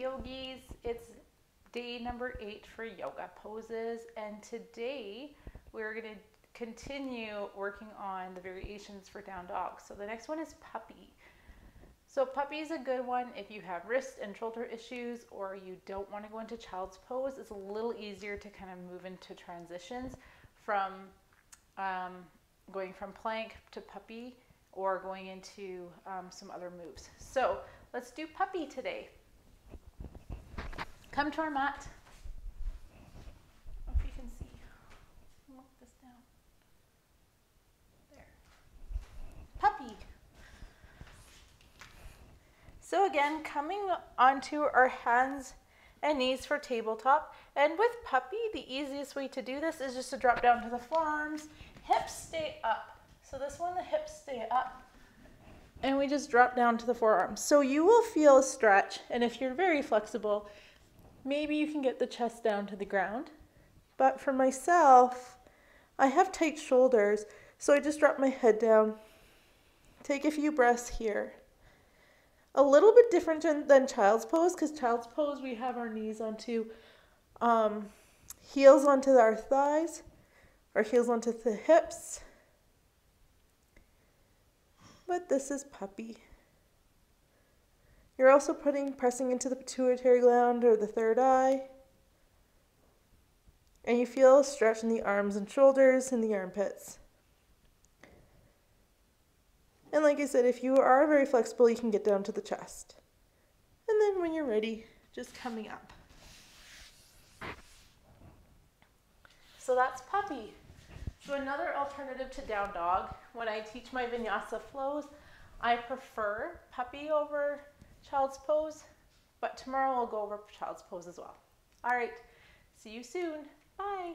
yogis. It's day number eight for yoga poses, and today we're going to continue working on the variations for down dog. So the next one is puppy. So puppy is a good one if you have wrist and shoulder issues or you don't want to go into child's pose. It's a little easier to kind of move into transitions from um, going from plank to puppy or going into um, some other moves. So let's do puppy today. Come to our mat. if you can see. Look this down. There. Puppy. So again, coming onto our hands and knees for tabletop. And with puppy, the easiest way to do this is just to drop down to the forearms, hips stay up. So this one, the hips stay up. And we just drop down to the forearms. So you will feel a stretch. And if you're very flexible, maybe you can get the chest down to the ground. But for myself, I have tight shoulders. So I just drop my head down. Take a few breaths here. A little bit different than child's pose because child's pose we have our knees onto um, heels onto our thighs, our heels onto the hips. But this is puppy. You're also putting pressing into the pituitary gland or the third eye. And you feel a stretch in the arms and shoulders and the armpits. And like I said, if you are very flexible, you can get down to the chest. And then when you're ready, just coming up. So that's puppy. So another alternative to down dog, when I teach my vinyasa flows, I prefer puppy over child's pose, but tomorrow we'll go over child's pose as well. All right, see you soon. Bye.